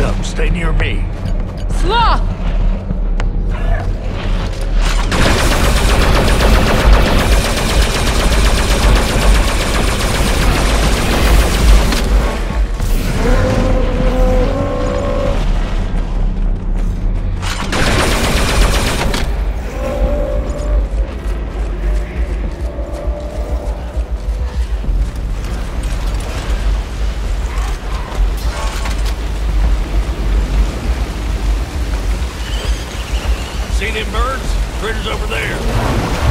up. Stay near me. Sloth! See them birds? Critters over there.